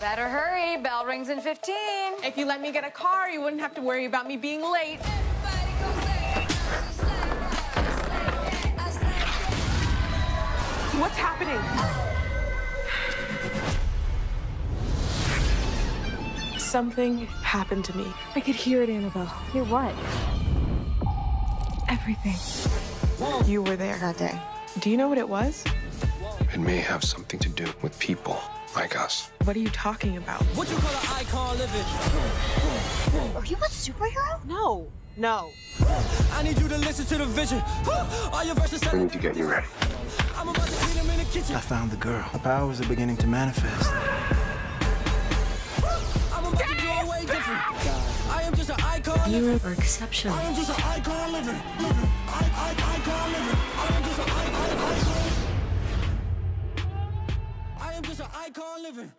Better hurry. Bell rings in 15. If you let me get a car, you wouldn't have to worry about me being late. What's happening? Something happened to me. I could hear it, Annabelle. Hear what? Everything. You were there that day. Do you know what it was? It may have something to do with people like us. What are you talking about? What you call an icon living? Are you a superhero? No, no. I need you to listen to the vision. All your verses We need to get you ready. I'm about to clean them in the kitchen. I found the girl. The powers are beginning to manifest. I'm about to am just an icon living.